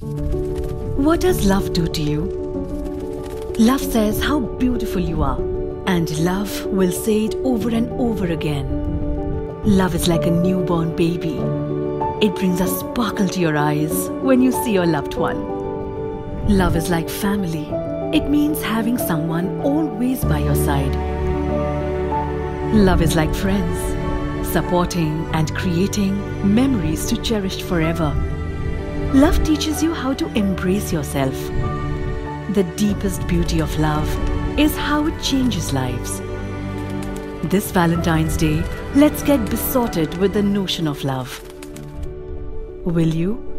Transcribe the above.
What does love do to you? Love says how beautiful you are, and love will say it over and over again. Love is like a newborn baby. It brings a sparkle to your eyes when you see your loved one. Love is like family. It means having someone always by your side. Love is like friends, supporting and creating memories to cherish forever. Love teaches you how to embrace yourself. The deepest beauty of love is how it changes lives. This Valentine's Day, let's get besotted with the notion of love. Will you?